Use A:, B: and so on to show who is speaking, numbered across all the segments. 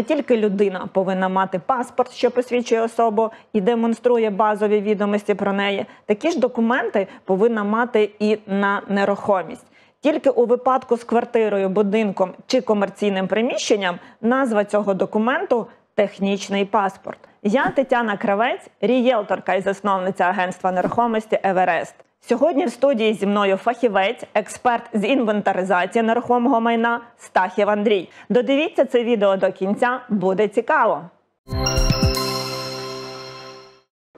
A: не тільки людина повинна мати паспорт, що посвідчує особу і демонструє базові відомості про неї. Такі ж документи повинна мати і на нерухомість. Тільки у випадку з квартирою, будинком чи комерційним приміщенням назва цього документу технічний паспорт. Я Тетяна Кравець, рієлторка і засновниця агентства нерухомості Еверест. Сьогодні в студії зі мною фахівець, експерт з інвентаризації нерухомого майна Стахів Андрій. Додивіться це відео до кінця, буде цікаво.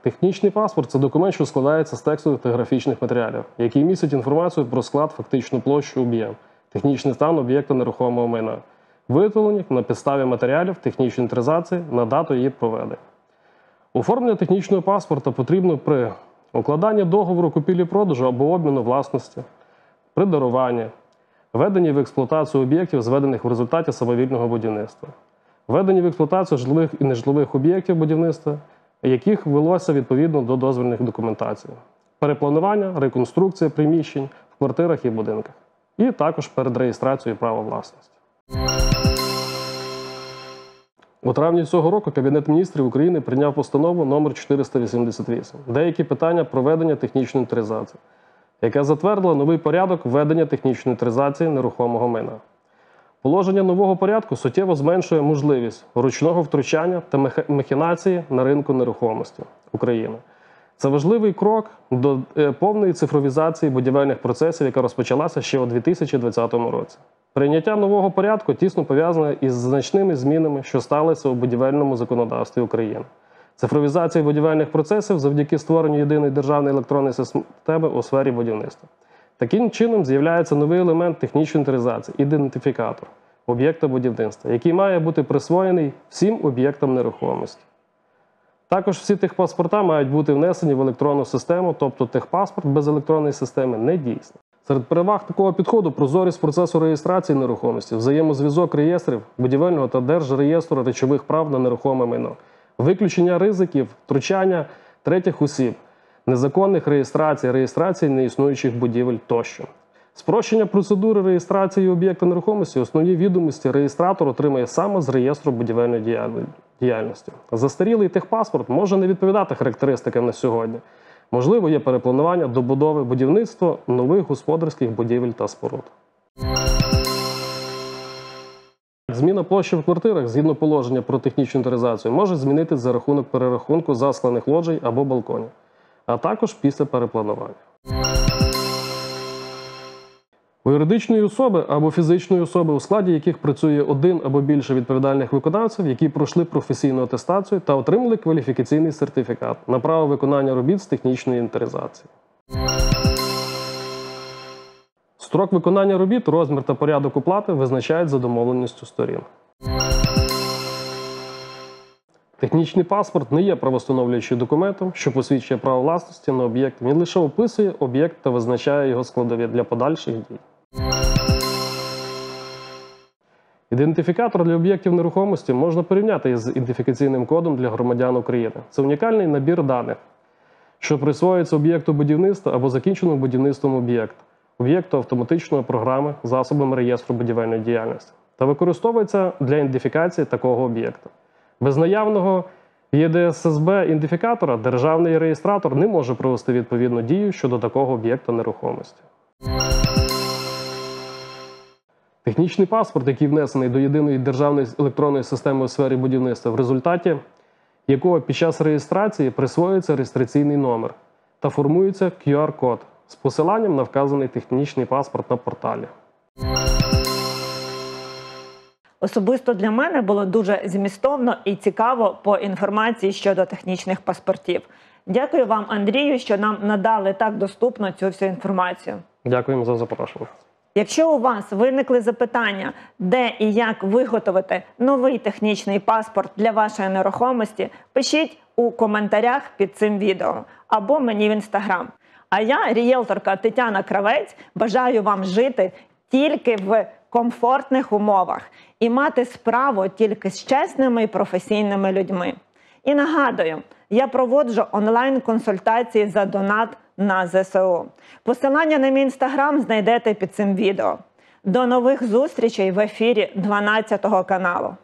B: Технічний паспорт це документ, що складається з текстових та графічних матеріалів, який містить інформацію про склад, фактичну площу, об'єм, технічний стан об'єкта нерухомого майна, виготовлені на підставі матеріалів технічної інвентаризації на дату її проведення. Оформлення технічного паспорта потрібно при укладанні договору купівлі-продажу або обміну власності, при даруванні, введенні в експлуатацію об'єктів, зведених в результаті самовільного будівництва, введенні в експлуатацію житлових і нежитлових об'єктів будівництва, яких велося відповідно до дозвільних документацій, перепланування, реконструкція приміщень в квартирах і будинках, і також перед реєстрацією права власності. У травні цього року Кабінет міністрів України прийняв постанову номер 488 деякі питання проведення технічної інвентаризації, яка затвердила новий порядок введення технічної інвентаризації нерухомого майна. Положення нового порядку суттєво зменшує можливість ручного втручання та махінації на ринку нерухомості України. Це важливий крок до е, повної цифровізації будівельних процесів, яка розпочалася ще у 2020 році. Прийняття нового порядку тісно пов'язане із значними змінами, що сталися у будівельному законодавстві України. Цифровізація будівельних процесів завдяки створенню єдиної державної електронної системи у сфері будівництва. Таким чином з'являється новий елемент технічної інвентаризації – ідентифікатор об'єкта будівництва, який має бути присвоєний всім об'єктам нерухомості. Також всі техпаспорта мають бути внесені в електронну систему, тобто техпаспорт без електронної системи не дійсний. Серед переваг такого підходу прозорість процесу реєстрації нерухомості, взаємозв'язок реєстрів будівельного та держреєстру речових прав на нерухоме майно, виключення ризиків, втручання третіх осіб, незаконних реєстрацій, реєстрації неіснуючих будівель тощо. Спрощення процедури реєстрації об'єкта нерухомості, основні відомості реєстратор отримає саме з реєстру будівельної діяльності. Застарілий техпаспорт може не відповідати характеристикам на сьогодні. Можливо, є перепланування добудови будівництва нових господарських будівель та споруд. Зміна площі в квартирах згідно положення про технічну інтеризацію може змінити за рахунок перерахунку засланих лоджій або балконів, а також після перепланування. У юридичної особи або фізичної особи, у складі яких працює один або більше відповідальних виконавців, які пройшли професійну атестацію та отримали кваліфікаційний сертифікат на право виконання робіт з технічної інвентаризації. Строк виконання робіт, розмір та порядок оплати визначають за домовленістю сторін. Технічний паспорт не є правостановлюючим документом, що посвідчує право власності на об'єкт. Він лише описує об'єкт та визначає його складові для подальших дій. Ідентифікатор для об'єктів нерухомості можна порівняти із ідентифікаційним кодом для громадян України. Це унікальний набір даних, що присвоюється об'єкту будівництва або закінченому будівництвом об'єкт, об'єкту автоматичної програми засобами реєстру будівельної діяльності та використовується для ідентифікації такого об'єкта. Без наявного ЄДССБ ідентифікатора державний реєстратор не може провести відповідну дію щодо такого об'єкта нерухомості. Технічний паспорт, який внесений до єдиної державної електронної системи у сфері будівництва, в результаті якого під час реєстрації присвоюється реєстраційний номер та формується QR-код з посиланням на вказаний технічний паспорт на порталі.
A: Особисто для мене було дуже змістовно і цікаво по інформації щодо технічних паспортів. Дякую вам, Андрію, що нам надали так доступно цю всю інформацію.
B: Дякуємо за запрошення.
A: Якщо у вас виникли запитання, де і як виготовити новий технічний паспорт для вашої нерухомості, пишіть у коментарях під цим відео або мені в інстаграм. А я, рієлторка Тетяна Кравець, бажаю вам жити тільки в комфортних умовах і мати справу тільки з чесними і професійними людьми. І нагадую, я проводжу онлайн-консультації за донат на ЗСУ. Посилання на мій інстаграм знайдете під цим відео. До нових зустрічей в ефірі 12 каналу.